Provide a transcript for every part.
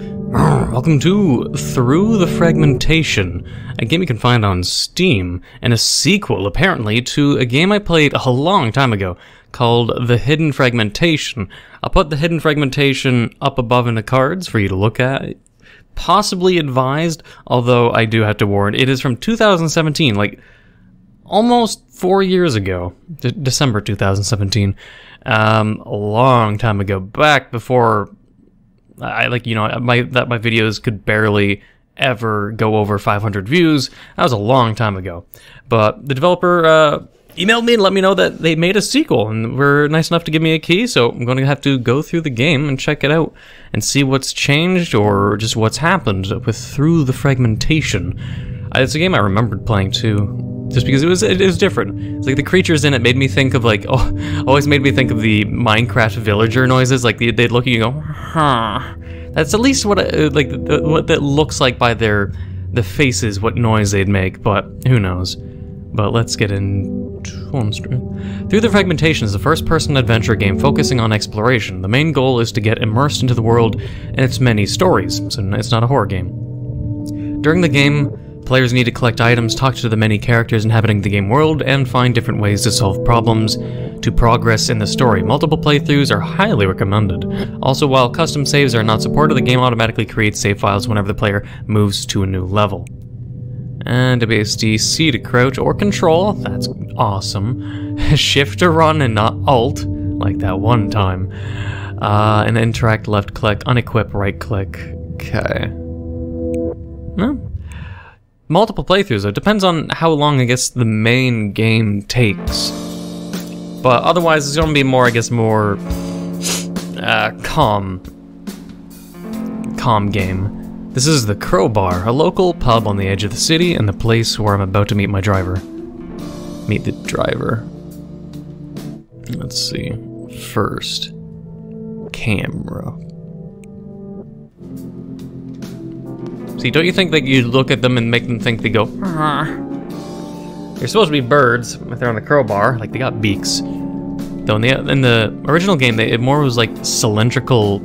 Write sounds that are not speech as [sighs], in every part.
[clears throat] Welcome to Through the Fragmentation, a game you can find on Steam, and a sequel, apparently, to a game I played a long time ago called The Hidden Fragmentation. I'll put The Hidden Fragmentation up above in the cards for you to look at. Possibly advised, although I do have to warn, it is from 2017, like almost four years ago, D- December 2017. Um, a long time ago, back before I like you know my that my videos could barely ever go over 500 views. That was a long time ago, but the developer uh, emailed me and let me know that they made a sequel and were nice enough to give me a key. So I'm going to have to go through the game and check it out and see what's changed or just what's happened with through the fragmentation. It's a game I remembered playing too just because it was it was different. It's like the creatures in it made me think of like [laughs] oh, always made me think of the Minecraft villager noises. Like they, they'd look at you and go, huh. That's at least what it, like the, what that looks like by their the faces, what noise they'd make. But who knows? But let's get in. Through the Fragmentation is a first-person adventure game focusing on exploration. The main goal is to get immersed into the world and its many stories, so it's not a horror game. During the game, Players need to collect items, talk to the many characters inhabiting the game world, and find different ways to solve problems to progress in the story. Multiple playthroughs are highly recommended. Also, while custom saves are not supported, the game automatically creates save files whenever the player moves to a new level. And a WSD C to crouch or control, that's awesome. [laughs] Shift to run and not alt, like that one time. Uh, and interact left click, unequip right click. Okay. No, multiple playthroughs. It depends on how long I guess the main game takes. But otherwise, it's gonna be more, I guess, more uh, calm, calm game. This is the Crowbar, a local pub on the edge of the city, and the place where I'm about to meet my driver. Meet the driver. Let's see. First, camera. See, don't you think that you look at them and make them think they go, "Ah." They're supposed to be birds if they're on the crowbar, like they got beaks. Though in the in the original game, they, it more was like cylindrical,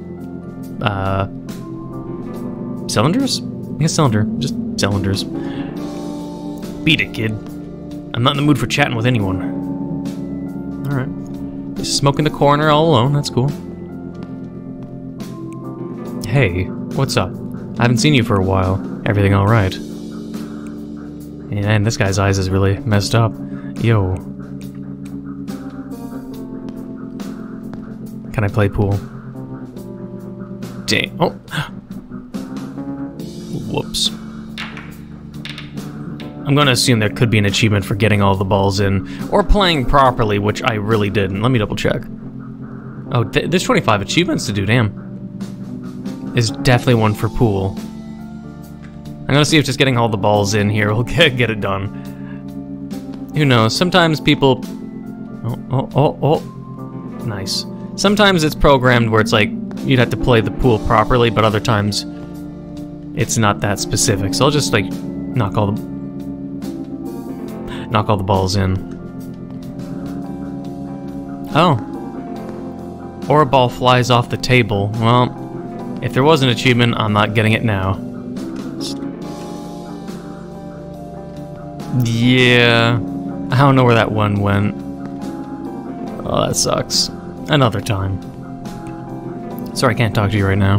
uh, cylinders. Yeah, cylinder, just cylinders. Beat it, kid. I'm not in the mood for chatting with anyone. All right, just smoke in the corner all alone. That's cool. Hey, what's up? I haven't seen you for a while. Everything alright? And this guy's eyes is really messed up. Yo. Can I play pool? Dang. Oh. [gasps] Whoops. I'm gonna assume there could be an achievement for getting all the balls in, or playing properly, which I really didn't. Let me double check. Oh, th there's 25 achievements to do, damn. There's definitely one for pool. I'm gonna see if just getting all the balls in here will [laughs] get, get it done. Who knows, sometimes people... Oh, oh, oh, oh. Nice. Sometimes it's programmed where it's like, you'd have to play the pool properly, but other times it's not that specific. So I'll just like, knock all the... Knock all the balls in. Oh. Or a ball flies off the table. Well, if there was an achievement, I'm not getting it now. Yeah, I don't know where that one went. Oh, that sucks. Another time. Sorry, I can't talk to you right now.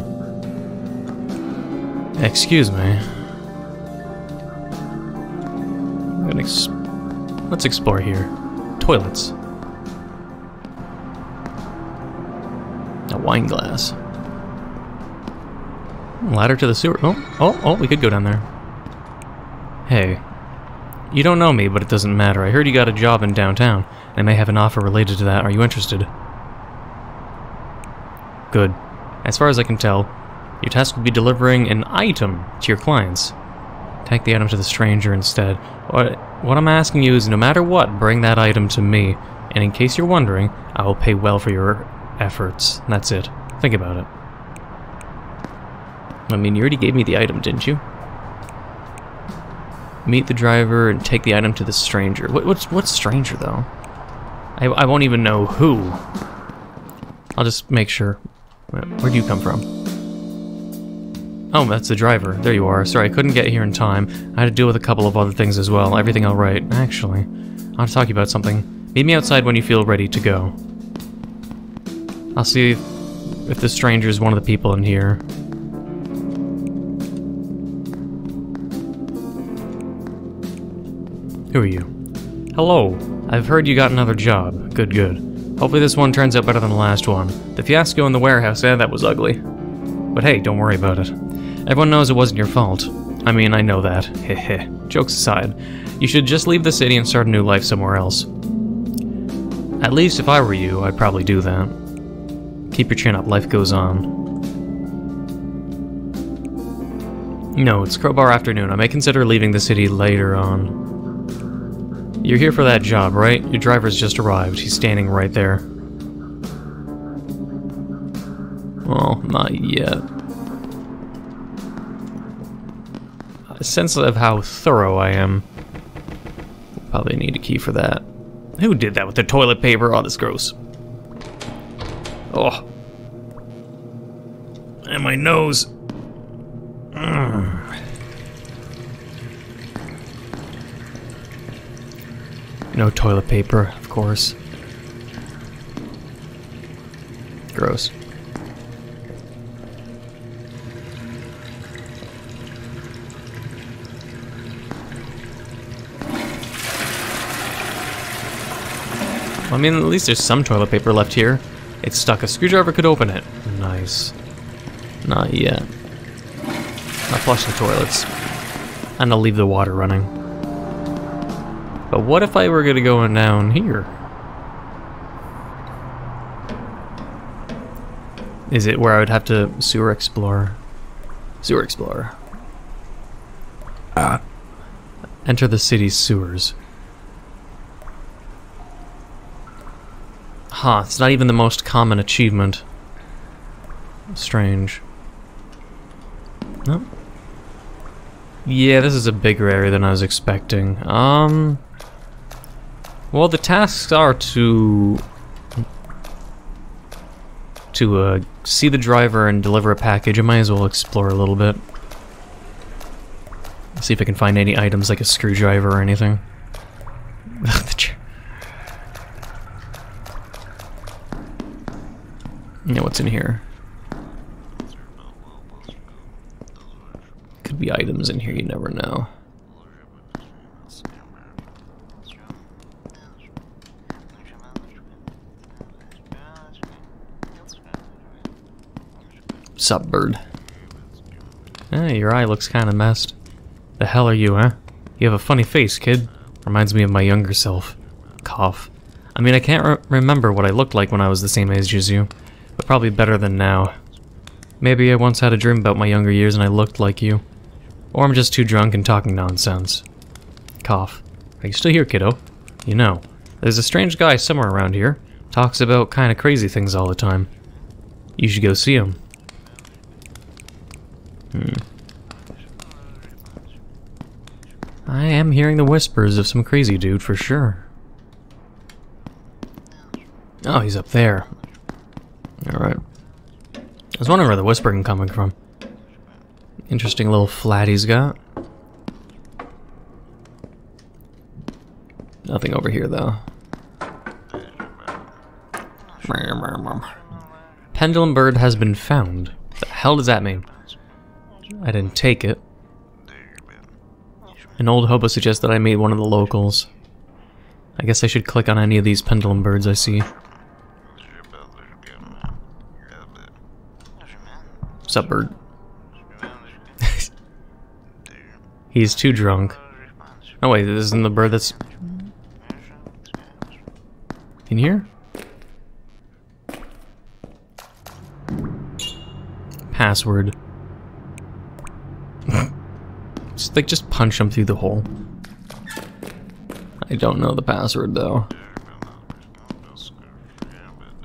Excuse me. Ex Let's explore here. Toilets. A wine glass. Ladder to the sewer. Oh, oh, oh, we could go down there. Hey, you don't know me, but it doesn't matter. I heard you got a job in downtown. I may have an offer related to that. Are you interested? Good. As far as I can tell, your task will be delivering an item to your clients. Take the item to the stranger instead. What, what I'm asking you is no matter what, bring that item to me. And in case you're wondering, I will pay well for your efforts. That's it. Think about it. I mean, you already gave me the item, didn't you? Meet the driver and take the item to the stranger. What, what's what's stranger though? I, I won't even know who. I'll just make sure. Where, where'd you come from? Oh, that's the driver. There you are. Sorry, I couldn't get here in time. I had to deal with a couple of other things as well. Everything alright? Actually, I want to talk to you about something. Meet me outside when you feel ready to go. I'll see if, if the stranger is one of the people in here. Who are you? Hello. I've heard you got another job. Good, good. Hopefully this one turns out better than the last one. The fiasco in the warehouse, eh, that was ugly. But hey, don't worry about it. Everyone knows it wasn't your fault. I mean, I know that. [laughs] Heh heh. Jokes aside, you should just leave the city and start a new life somewhere else. At least if I were you, I'd probably do that. Keep your chin up, life goes on. No, it's Crowbar afternoon. I may consider leaving the city later on. You're here for that job, right? Your driver's just arrived. He's standing right there. Well, not yet. A sense of how thorough I am. Probably need a key for that. Who did that with the toilet paper? Oh, this gross. Oh. And my nose. Mm. No toilet paper, of course. Gross. I mean, at least there's some toilet paper left here. It's stuck. A screwdriver could open it. Nice. Not yet. I'll flush the toilets. And I'll leave the water running. But what if I were gonna go down here? Is it where I would have to sewer explore? Sewer explorer. Ah. Enter the city's sewers. Huh, it's not even the most common achievement. Strange. Nope. Yeah, this is a bigger area than I was expecting. Um... Well, the tasks are to... To, uh, see the driver and deliver a package. I might as well explore a little bit. See if I can find any items like a screwdriver or anything. [laughs] Yeah, what's in here? Could be items in here, you never know. Sup, bird? Hey, eh, your eye looks kinda messed. The hell are you, huh? You have a funny face, kid. Reminds me of my younger self. Cough. I mean, I can't re remember what I looked like when I was the same age as you but probably better than now. Maybe I once had a dream about my younger years and I looked like you. Or I'm just too drunk and talking nonsense. Cough. Are you still here, kiddo? You know, there's a strange guy somewhere around here. Talks about kinda crazy things all the time. You should go see him. Hmm. I am hearing the whispers of some crazy dude for sure. Oh, he's up there. Alright. I was wondering where the whispering coming from. Interesting little flat he's got. Nothing over here, though. Pendulum bird has been found. What the hell does that mean? I didn't take it. An old hobo suggests that I meet one of the locals. I guess I should click on any of these pendulum birds I see. What's up, bird? [laughs] He's too drunk. Oh wait, this isn't the bird that's... In here? Password. just, like, just punch him through the hole. I don't know the password, though.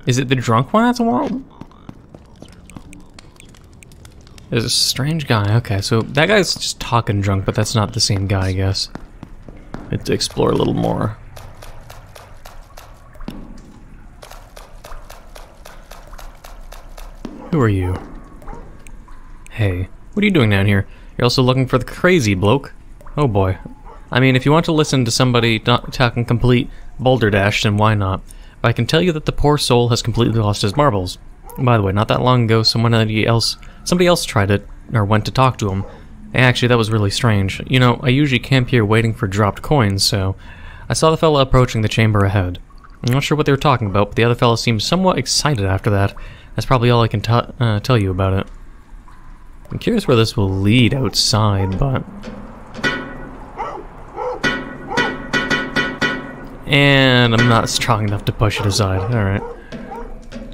Is it the drunk one at the wall? There's a strange guy. Okay, so that guy's just talking drunk, but that's not the same guy, I guess. I have to explore a little more. Who are you? Hey, What are you doing down here? You're also looking for the crazy bloke? Oh boy. I mean, if you want to listen to somebody not talking complete balderdash, then why not? But I can tell you that the poor soul has completely lost his marbles. By the way, not that long ago, someone else, somebody else tried it, or went to talk to him. Actually, that was really strange. You know, I usually camp here waiting for dropped coins, so... I saw the fella approaching the chamber ahead. I'm not sure what they were talking about, but the other fella seemed somewhat excited after that. That's probably all I can uh, tell you about it. I'm curious where this will lead outside, but... And I'm not strong enough to push it aside. Alright.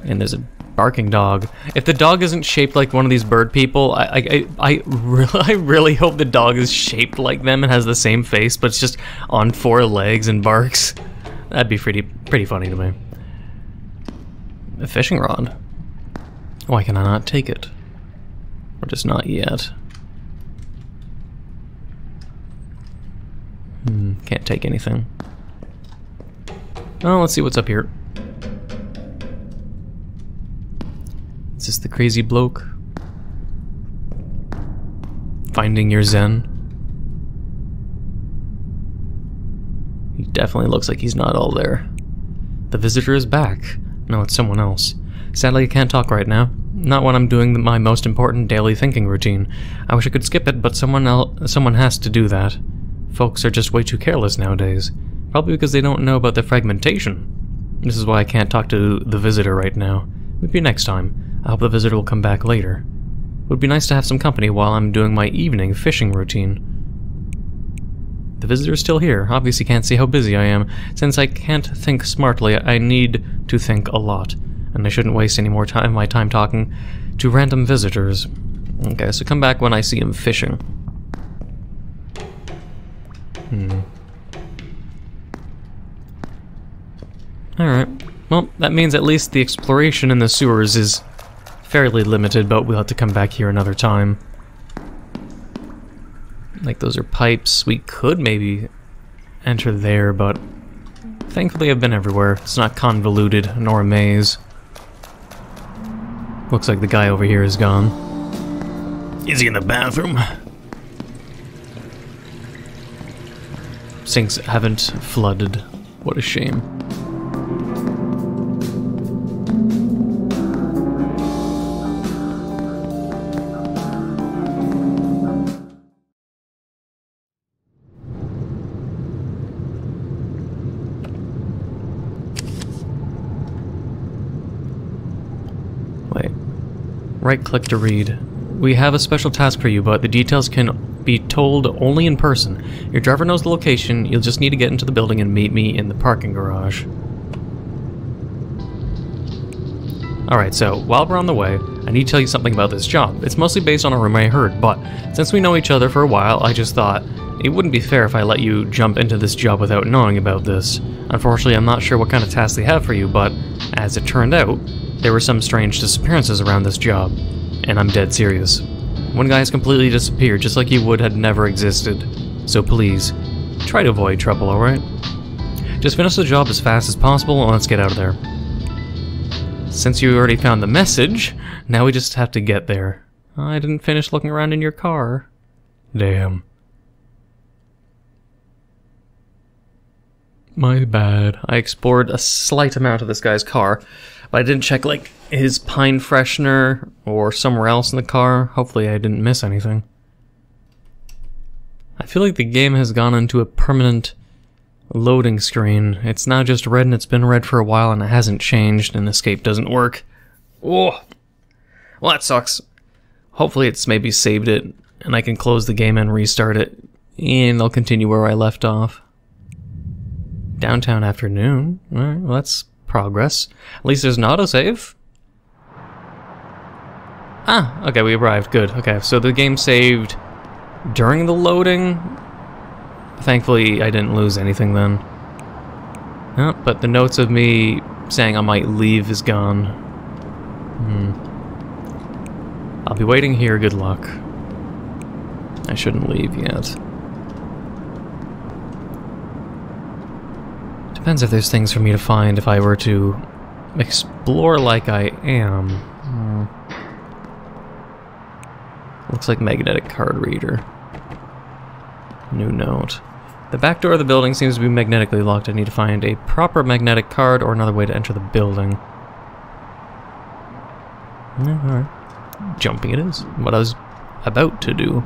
And there's a barking dog. If the dog isn't shaped like one of these bird people, I, I, I, really, [laughs] I really hope the dog is shaped like them and has the same face, but it's just on four legs and barks. That'd be pretty, pretty funny to me. A fishing rod. Why can I not take it? Or just not yet? Hmm, can't take anything. Oh, let's see what's up here. Is this the crazy bloke? Finding your zen? He definitely looks like he's not all there. The visitor is back. No, it's someone else. Sadly, I can't talk right now. Not when I'm doing my most important daily thinking routine. I wish I could skip it, but someone else, someone has to do that. Folks are just way too careless nowadays. Probably because they don't know about the fragmentation. This is why I can't talk to the visitor right now. Maybe next time. I hope the visitor will come back later. It would be nice to have some company while I'm doing my evening fishing routine. The visitor is still here. Obviously can't see how busy I am. Since I can't think smartly, I need to think a lot. And I shouldn't waste any more time my time talking to random visitors. Okay, so come back when I see him fishing. Hmm. Alright. Well, that means at least the exploration in the sewers is fairly limited, but we'll have to come back here another time. Like, those are pipes. We could maybe enter there, but thankfully I've been everywhere. It's not convoluted, nor a maze. Looks like the guy over here is gone. Is he in the bathroom? Sinks haven't flooded. What a shame. Right click to read. We have a special task for you, but the details can be told only in person. Your driver knows the location, you'll just need to get into the building and meet me in the parking garage. Alright, so while we're on the way, I need to tell you something about this job. It's mostly based on a rumor I heard, but since we know each other for a while, I just thought it wouldn't be fair if I let you jump into this job without knowing about this. Unfortunately, I'm not sure what kind of tasks they have for you, but as it turned out, there were some strange disappearances around this job, and I'm dead serious. One guy has completely disappeared, just like he would had never existed. So please, try to avoid trouble, alright? Just finish the job as fast as possible and let's get out of there. Since you already found the message, now we just have to get there. I didn't finish looking around in your car. Damn. My bad. I explored a slight amount of this guy's car, but I didn't check like his pine freshener or somewhere else in the car. Hopefully I didn't miss anything. I feel like the game has gone into a permanent loading screen. It's now just red and it's been red for a while and it hasn't changed and escape doesn't work. Oh, well that sucks. Hopefully it's maybe saved it and I can close the game and restart it and I'll continue where I left off. Downtown afternoon. Alright, well that's progress. At least there's an autosave. Ah, okay, we arrived. Good. Okay, so the game saved during the loading. Thankfully, I didn't lose anything then. Oh, but the notes of me saying I might leave is gone. Hmm. I'll be waiting here, good luck. I shouldn't leave yet. Depends if there's things for me to find if I were to explore like I am. Hmm. Looks like magnetic card reader. New note. The back door of the building seems to be magnetically locked. I need to find a proper magnetic card or another way to enter the building. Yeah, alright. Jumping it is. What I was about to do.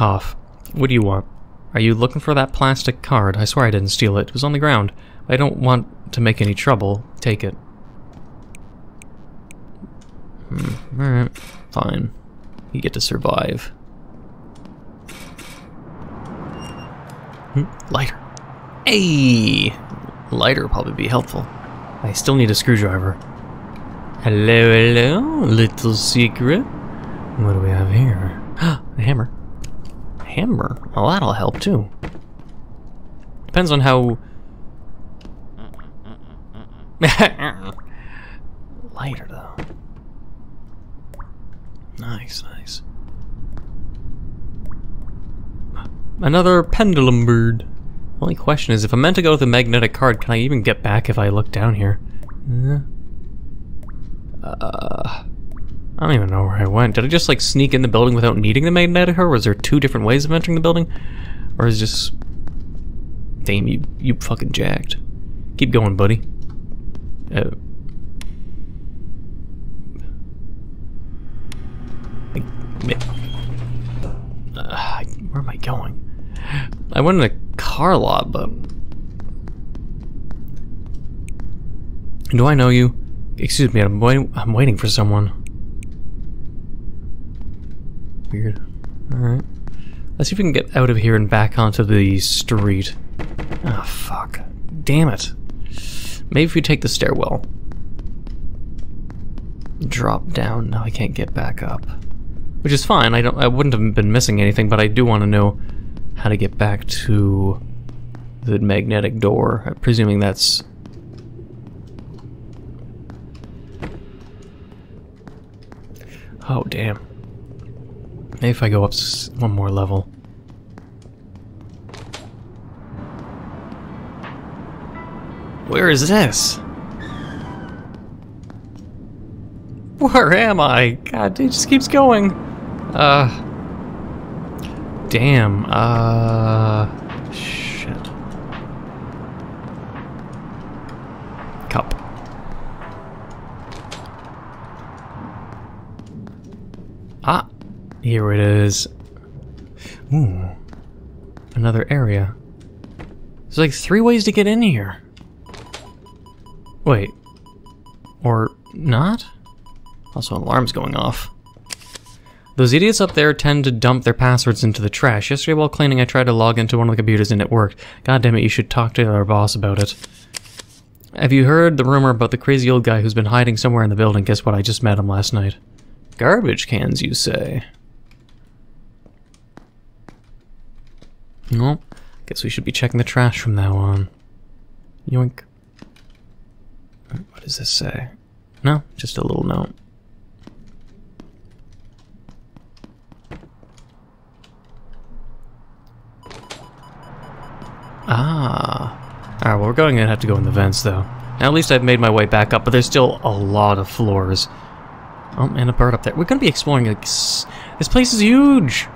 Cough. What do you want? Are you looking for that plastic card? I swear I didn't steal it. It was on the ground. I don't want to make any trouble. Take it. Hmm. Alright. Fine. You get to survive. Hmm. Lighter. Hey! Lighter will probably be helpful. I still need a screwdriver. Hello, hello, little secret. What do we have here? [gasps] a hammer. Hammer? Well, that'll help too. Depends on how... [laughs] Lighter, though. Nice, nice. Another pendulum bird. Only question is, if I'm meant to go with a magnetic card, can I even get back if I look down here? Uh, uh, I don't even know where I went. Did I just like sneak in the building without needing the magnetic card? Was there two different ways of entering the building? Or is just... Damn, you, you fucking jacked. Keep going, buddy. Uh, uh, where am I going? I went in a car lot, but... Do I know you? Excuse me, I'm, wait I'm waiting for someone. Weird. Alright. Let's see if we can get out of here and back onto the street. Ah, oh, fuck. Damn it. Maybe if we take the stairwell. Drop down. No, I can't get back up. Which is fine, I don't I wouldn't have been missing anything, but I do want to know how to get back to the magnetic door. I'm presuming that's Oh, damn. Maybe if I go up one more level. Where is this? Where am I? God, it just keeps going. Uh. Damn. Uh. Shit. Cup. Ah. Here it is. Ooh. Another area. There's like three ways to get in here. Wait. Or not? Also, alarm's going off. Those idiots up there tend to dump their passwords into the trash. Yesterday while cleaning, I tried to log into one of the computers and it worked. God damn it, you should talk to our boss about it. Have you heard the rumor about the crazy old guy who's been hiding somewhere in the building? Guess what, I just met him last night. Garbage cans, you say? Well, guess we should be checking the trash from now on. Yoink. What does this say? No, just a little note. Ah. Alright, well we're going to have to go in the vents though. Now at least I've made my way back up, but there's still a lot of floors. Oh, and a bird up there. We're going to be exploring like... This place is huge!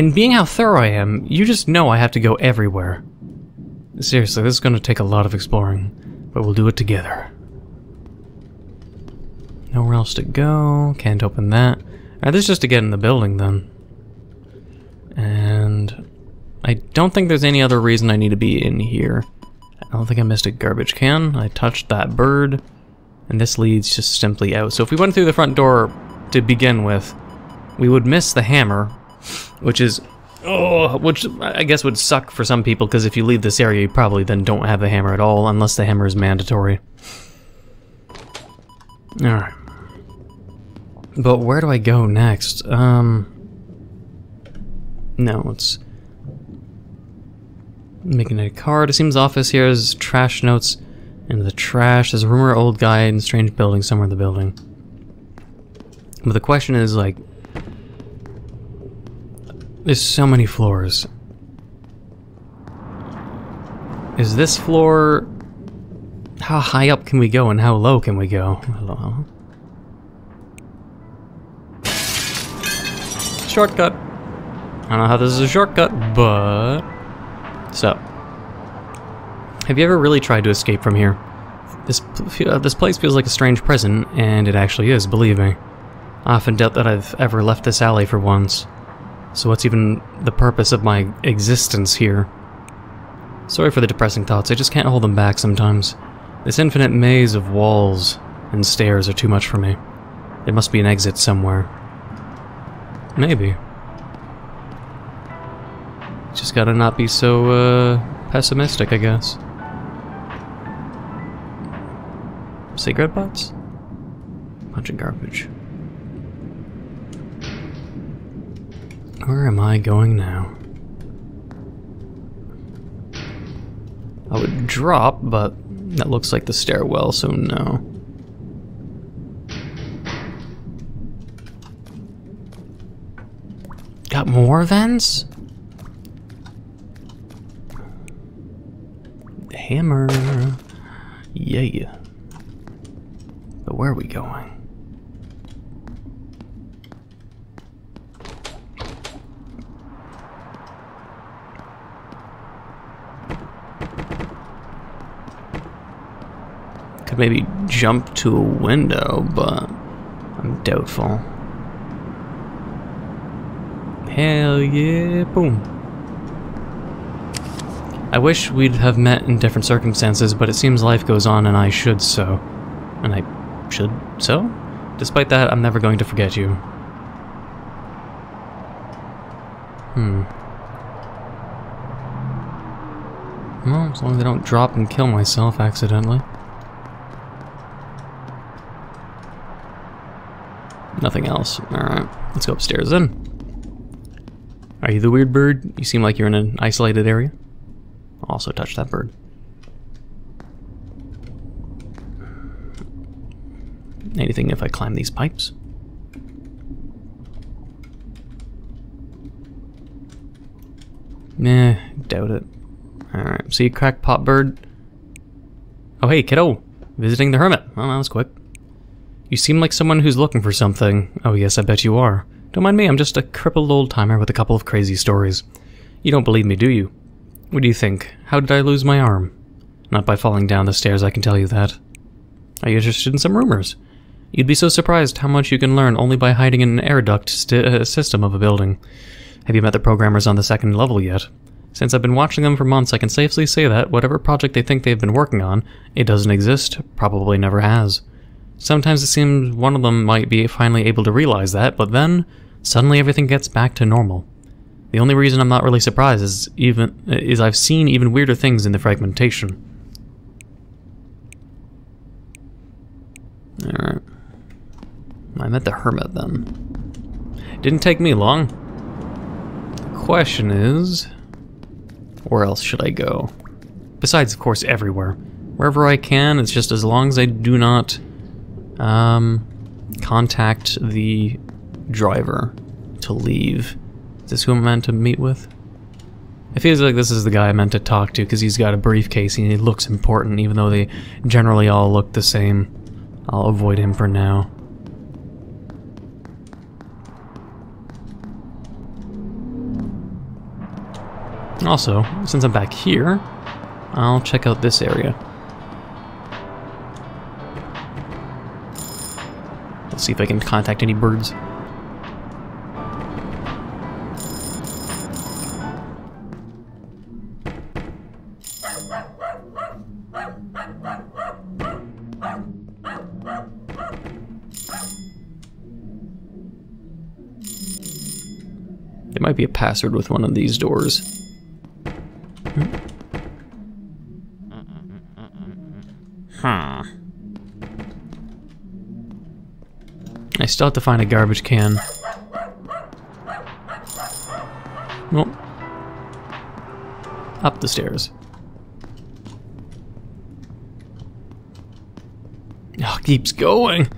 And being how thorough I am, you just know I have to go everywhere. Seriously, this is going to take a lot of exploring, but we'll do it together. Nowhere else to go, can't open that. This is just to get in the building then. And I don't think there's any other reason I need to be in here. I don't think I missed a garbage can. I touched that bird. And this leads just simply out. So if we went through the front door to begin with, we would miss the hammer, which is... Oh, which I guess would suck for some people, because if you leave this area, you probably then don't have the hammer at all, unless the hammer is mandatory. Alright. But where do I go next? Um... No, it's making a card. It seems office here is trash notes in the trash. There's a rumor old guy in strange building somewhere in the building. But the question is like there's so many floors. Is this floor... How high up can we go and how low can we go? Hello? Shortcut. I don't know how this is a shortcut, but... So. Have you ever really tried to escape from here? This, uh, this place feels like a strange prison, and it actually is, believe me. I often doubt that I've ever left this alley for once. So what's even the purpose of my existence here? Sorry for the depressing thoughts, I just can't hold them back sometimes. This infinite maze of walls and stairs are too much for me. There must be an exit somewhere. Maybe. Just gotta not be so, uh, pessimistic, I guess. Cigarette butts? Bunch of garbage. Where am I going now? I would drop, but that looks like the stairwell, so no. Got more vents? Hammer. Yeah. Yeah. But where are we going? Could maybe jump to a window, but I'm doubtful. Hell yeah, boom. I wish we'd have met in different circumstances, but it seems life goes on and I should so. And I should so? Despite that, I'm never going to forget you. Hmm. Well, as long as I don't drop and kill myself accidentally. Nothing else. Alright, let's go upstairs then. Are you the weird bird? You seem like you're in an isolated area. Also touch that bird. Anything if I climb these pipes? Nah, doubt it. Alright, see you crackpot bird? Oh hey, kiddo! Visiting the hermit. Oh, that was quick. You seem like someone who's looking for something. Oh yes, I bet you are. Don't mind me, I'm just a crippled old-timer with a couple of crazy stories. You don't believe me, do you? What do you think? How did I lose my arm? Not by falling down the stairs, I can tell you that. Are you interested in some rumors? You'd be so surprised how much you can learn only by hiding in an air duct uh, system of a building. Have you met the programmers on the second level yet? Since I've been watching them for months, I can safely say that whatever project they think they've been working on, it doesn't exist, probably never has. Sometimes it seems one of them might be finally able to realize that, but then, suddenly everything gets back to normal. The only reason I'm not really surprised is even is I've seen even weirder things in the fragmentation. Alright. I met the hermit then. Didn't take me long. The question is... Where else should I go? Besides, of course, everywhere. Wherever I can, it's just as long as I do not um, contact the driver to leave. Is this who I'm meant to meet with? It feels like this is the guy I meant to talk to because he's got a briefcase and he looks important even though they generally all look the same. I'll avoid him for now. Also, since I'm back here, I'll check out this area. See if I can contact any birds. There might be a password with one of these doors. Still have to find a garbage can. Nope. Up the stairs. Oh, keeps going.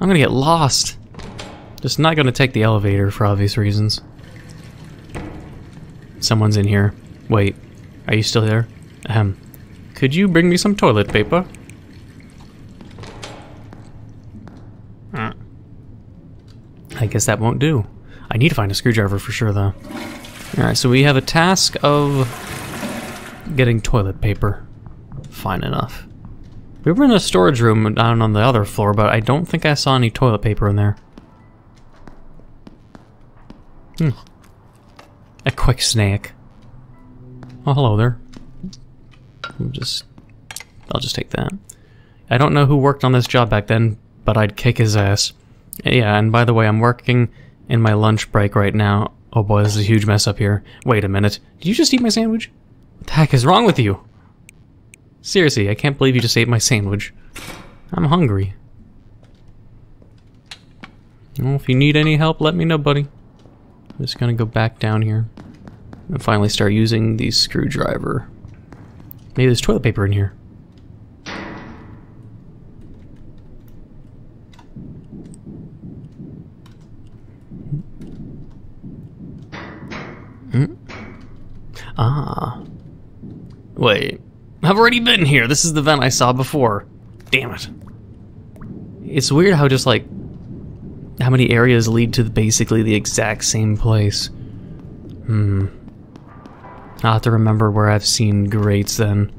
I'm gonna get lost. Just not gonna take the elevator for obvious reasons. Someone's in here. Wait, are you still there? Ahem. Could you bring me some toilet paper? Uh, I guess that won't do. I need to find a screwdriver for sure, though. Alright, so we have a task of getting toilet paper. Fine enough. We were in a storage room down on the other floor, but I don't think I saw any toilet paper in there. Hmm. A quick snack. Oh, hello there. I'll just... I'll just take that. I don't know who worked on this job back then, but I'd kick his ass. Yeah, and by the way, I'm working in my lunch break right now. Oh boy, this is a huge mess up here. Wait a minute. Did you just eat my sandwich? What the heck is wrong with you? Seriously, I can't believe you just ate my sandwich. I'm hungry. Well, if you need any help, let me know, buddy. I'm just gonna go back down here and finally start using the screwdriver. Maybe there's toilet paper in here. Hmm? Ah. Wait. I've already been here. This is the vent I saw before. Damn it. It's weird how just like how many areas lead to basically the exact same place. Hmm. I'll have to remember where I've seen grates then.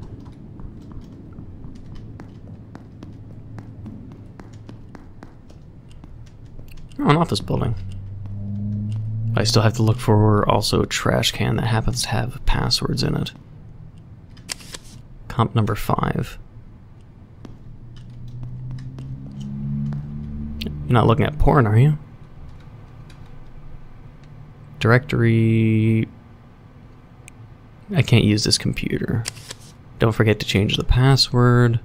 Not this building. I still have to look for also a trash can that happens to have passwords in it. Comp number five. You're not looking at porn, are you? Directory... I can't use this computer. Don't forget to change the password.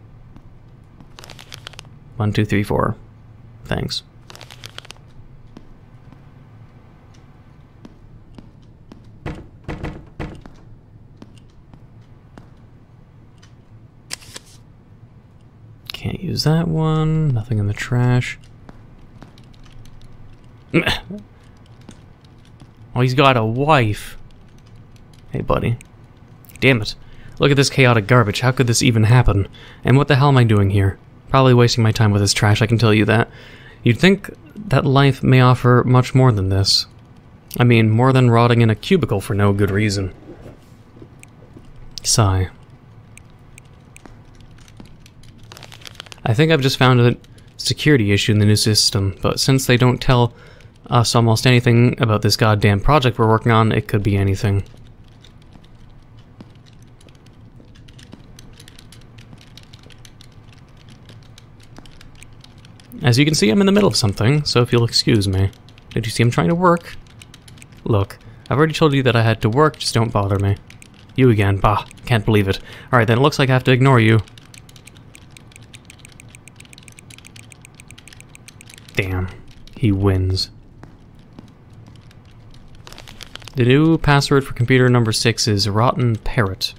One, two, three, four. Thanks. Can't use that one. Nothing in the trash. [clears throat] oh, he's got a wife. Hey, buddy. Damn it. Look at this chaotic garbage. How could this even happen? And what the hell am I doing here? Probably wasting my time with this trash, I can tell you that. You'd think that life may offer much more than this. I mean, more than rotting in a cubicle for no good reason. Sigh. I think I've just found a security issue in the new system, but since they don't tell us almost anything about this goddamn project we're working on, it could be anything. As you can see, I'm in the middle of something, so if you'll excuse me. Did you see I'm trying to work? Look, I've already told you that I had to work, just don't bother me. You again, bah, can't believe it. Alright, then it looks like I have to ignore you. Damn, he wins. The new password for computer number 6 is Rotten Parrot.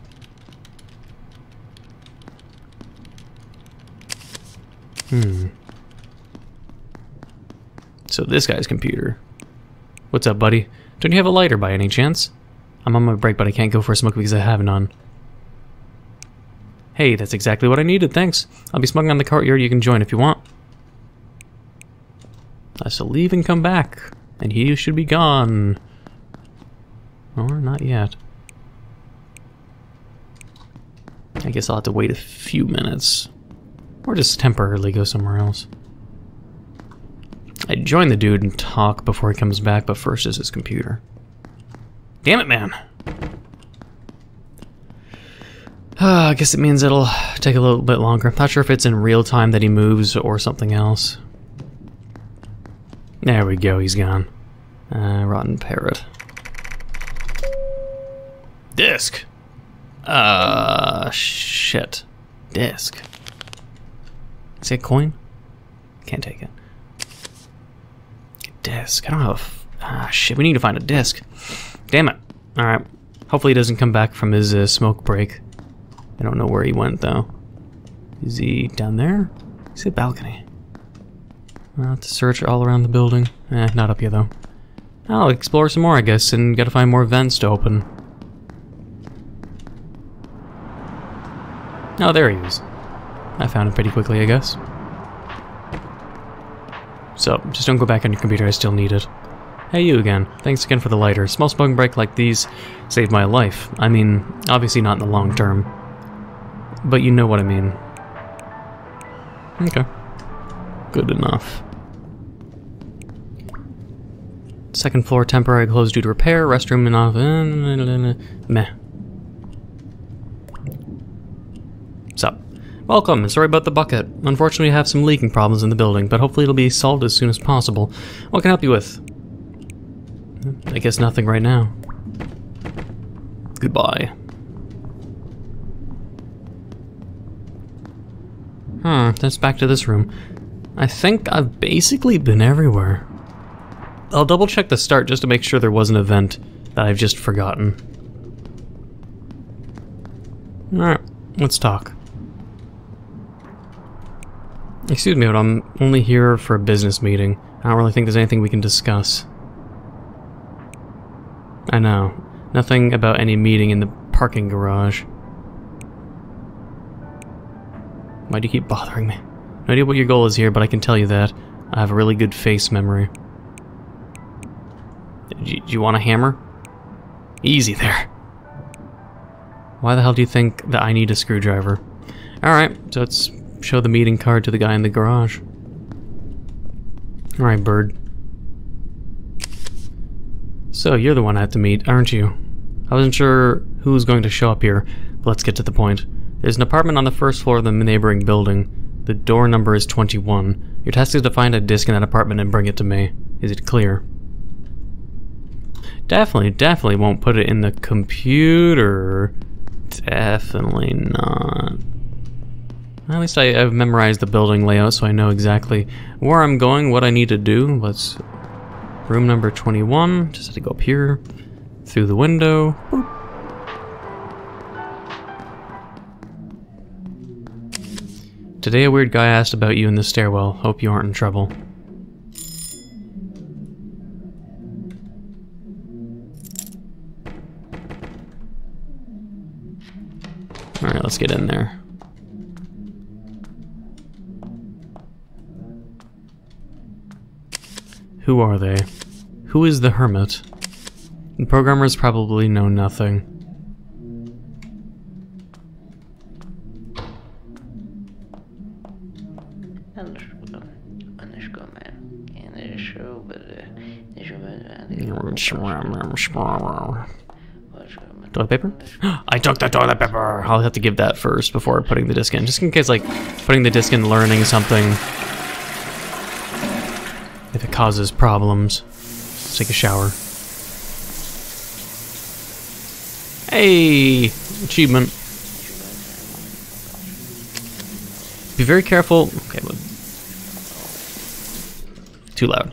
Hmm. So this guy's computer. What's up, buddy? Don't you have a lighter by any chance? I'm on my break, but I can't go for a smoke because I have none. Hey, that's exactly what I needed, thanks. I'll be smoking on the courtyard, you can join if you want. Shall leave and come back, and he should be gone. Or not yet. I guess I'll have to wait a few minutes. Or just temporarily go somewhere else. I'd join the dude and talk before he comes back, but first is his computer. Damn it, man! Uh, [sighs] I guess it means it'll take a little bit longer. I'm not sure if it's in real time that he moves or something else. There we go, he's gone. Uh, rotten parrot. Disc! Uh, shit. Disc. Is it a coin? Can't take it. Disc. I don't have... Ah, shit, we need to find a disc. Damn it. Alright. Hopefully he doesn't come back from his uh, smoke break. I don't know where he went, though. Is he down there? Is it balcony? I'll have to search all around the building. Eh, not up here though. I'll explore some more, I guess, and gotta find more vents to open. Oh, there he is. I found him pretty quickly, I guess. So, just don't go back on your computer, I still need it. Hey, you again. Thanks again for the lighter. Small smoking break like these saved my life. I mean, obviously not in the long term. But you know what I mean. Okay. Good enough. Second floor temporary closed due to repair. Restroom and off. Meh. Sup? Welcome, sorry about the bucket. Unfortunately, we have some leaking problems in the building, but hopefully it'll be solved as soon as possible. What can I help you with? I guess nothing right now. Goodbye. Hmm, that's back to this room. I think I've basically been everywhere. I'll double check the start just to make sure there was an event that I've just forgotten. Alright, let's talk. Excuse me, but I'm only here for a business meeting. I don't really think there's anything we can discuss. I know. Nothing about any meeting in the parking garage. Why do you keep bothering me? No idea what your goal is here, but I can tell you that. I have a really good face memory. Do you, want a hammer? Easy there. Why the hell do you think that I need a screwdriver? Alright, so let's show the meeting card to the guy in the garage. Alright, bird. So, you're the one I have to meet, aren't you? I wasn't sure who was going to show up here, but let's get to the point. There's an apartment on the first floor of the neighboring building. The door number is 21. Your task is to find a disk in that apartment and bring it to me. Is it clear? Definitely, definitely won't put it in the computer. Definitely not. At least I, have memorized the building layout so I know exactly where I'm going, what I need to do. Let's... Room number 21. Just have to go up here. Through the window. Boop. Today a weird guy asked about you in the stairwell. Hope you aren't in trouble. Alright, let's get in there. Who are they? Who is the hermit? The programmers probably know nothing. Toilet paper? [gasps] I took the toilet paper! I'll have to give that first before putting the disc in, just in case, like, putting the disc in learning something if it causes problems. Let's take a shower. Hey! Achievement. Be very careful. Okay, but too loud.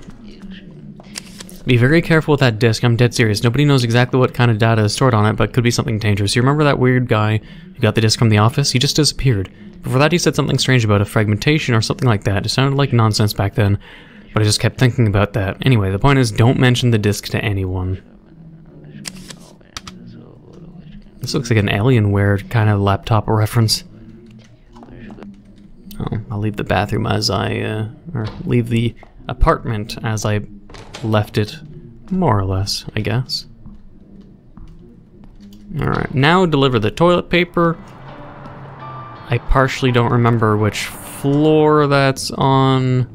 Be very careful with that disk. I'm dead serious. Nobody knows exactly what kind of data is stored on it, but could be something dangerous. You remember that weird guy who got the disk from the office? He just disappeared. Before that, he said something strange about a fragmentation or something like that. It sounded like nonsense back then. But I just kept thinking about that. Anyway, the point is, don't mention the disc to anyone. This looks like an Alienware kind of laptop reference. Oh, I'll leave the bathroom as I, uh, or leave the apartment as I left it, more or less, I guess. Alright, now deliver the toilet paper. I partially don't remember which floor that's on.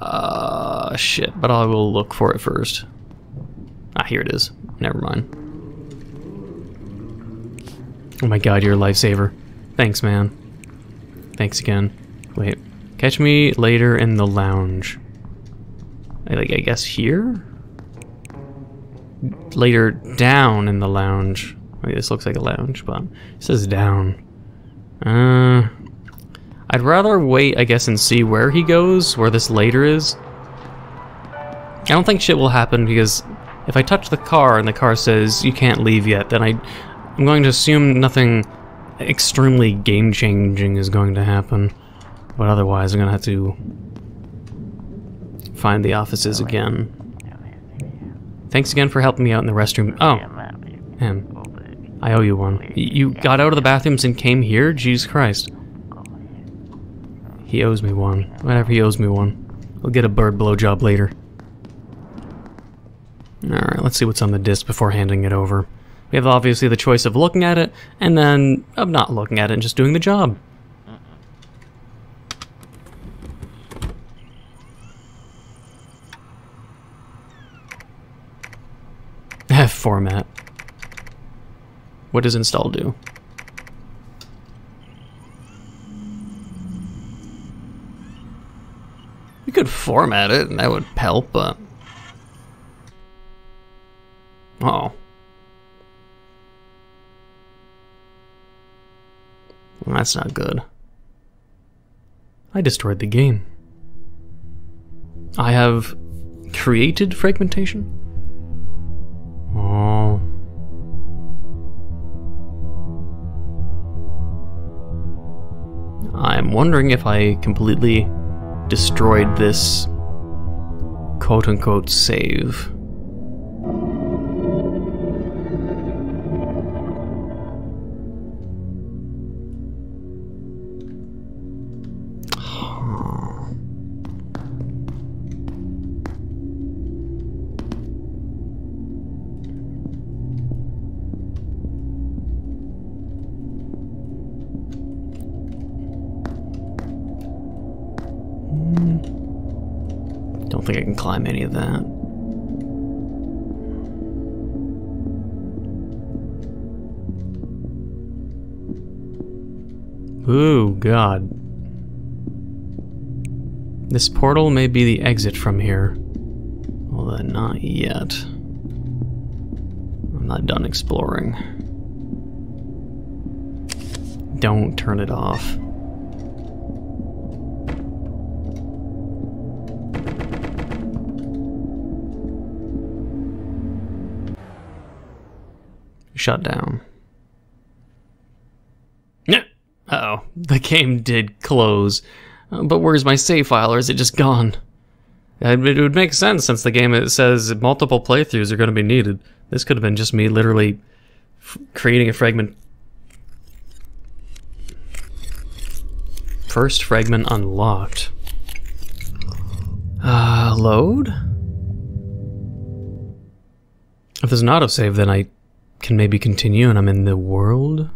Uh, shit, but I will look for it first. Ah, here it is. Never mind. Oh my god, you're a lifesaver. Thanks, man. Thanks again. Wait. Catch me later in the lounge. I, like, I guess here? Later down in the lounge. This looks like a lounge, but it says down. Uh, I'd rather wait, I guess, and see where he goes, where this later is. I don't think shit will happen because if I touch the car and the car says you can't leave yet, then I, I'm going to assume nothing extremely game-changing is going to happen. But otherwise, I'm going to have to find the offices again. Thanks again for helping me out in the restroom. Oh, man. I owe you one. You got out of the bathrooms and came here? Jesus Christ. He owes me one. Whatever, he owes me one. We'll get a bird blowjob later. Alright, let's see what's on the disc before handing it over. We have obviously the choice of looking at it, and then of not looking at it and just doing the job. Format. What does install do? You could format it, and that would help, but... Oh. That's not good. I destroyed the game. I have created fragmentation? Oh. I'm wondering if I completely destroyed this quote unquote save. Can climb any of that. Ooh, God. This portal may be the exit from here. Well, then not yet. I'm not done exploring. Don't turn it off. Shut down. Uh oh The game did close. Uh, but where's my save file, or is it just gone? It would make sense since the game it says multiple playthroughs are going to be needed. This could have been just me literally creating a fragment. First fragment unlocked. Uh, load? If there's an autosave, then I can maybe continue and I'm in the world.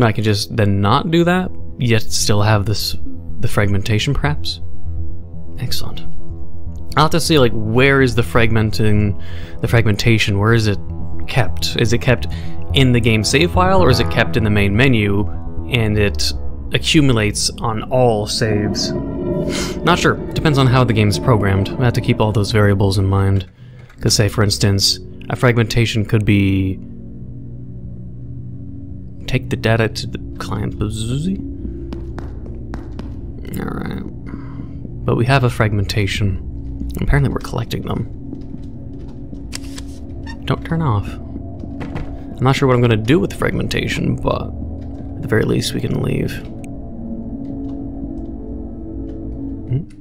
I can just then not do that, yet still have this the fragmentation perhaps. Excellent. I'll have to see like where is the fragmenting the fragmentation, where is it kept? Is it kept in the game save file or is it kept in the main menu and it accumulates on all saves? [sighs] Not sure. Depends on how the game is programmed. I have to keep all those variables in mind. Because say for instance, a fragmentation could be take the data to the client Alright. But we have a fragmentation. Apparently we're collecting them. Don't turn off. I'm not sure what I'm going to do with fragmentation, but at the very least we can leave. Hmm?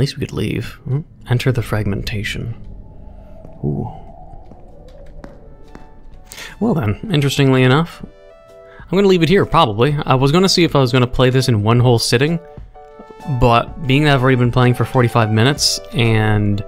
At least we could leave. Hmm? Enter the fragmentation. Ooh. Well then, interestingly enough, I'm going to leave it here, probably. I was going to see if I was going to play this in one whole sitting, but being that I've already been playing for 45 minutes, and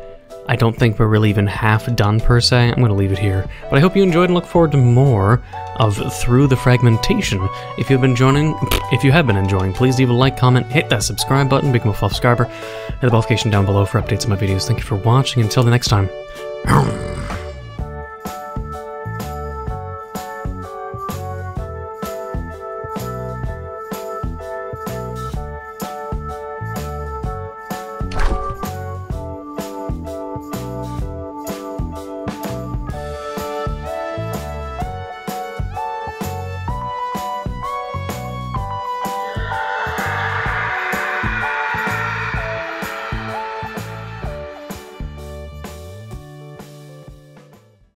I don't think we're really even half done per se. I'm going to leave it here. But I hope you enjoyed and look forward to more of Through the Fragmentation. If you've been joining, if you have been enjoying, please leave a like, comment, hit that subscribe button, become a subscriber, hit the notification down below for updates on my videos. Thank you for watching. Until the next time.